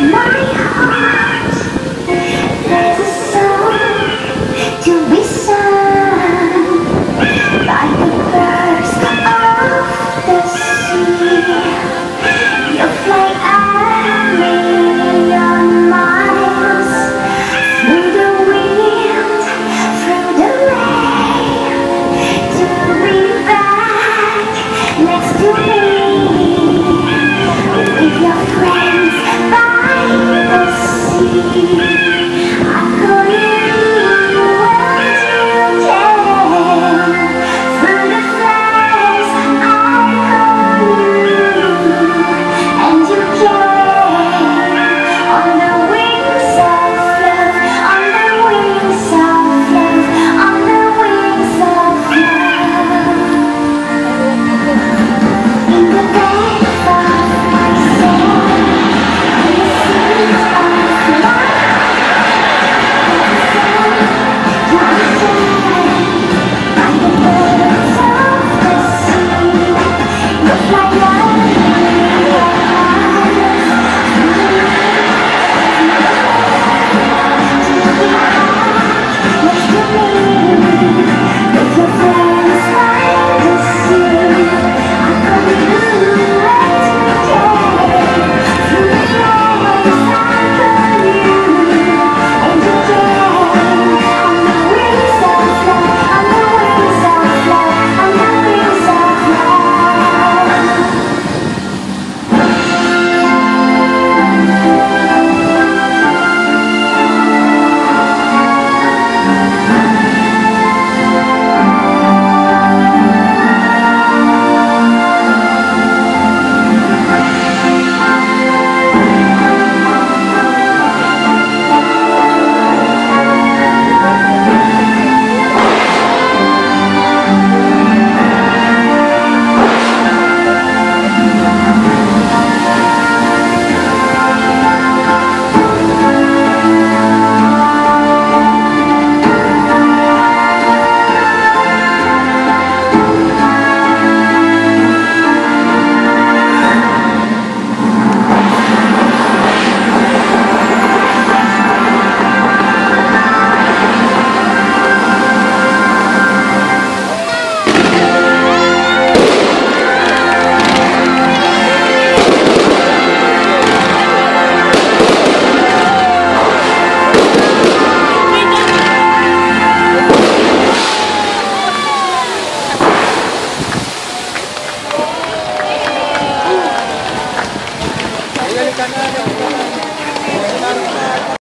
My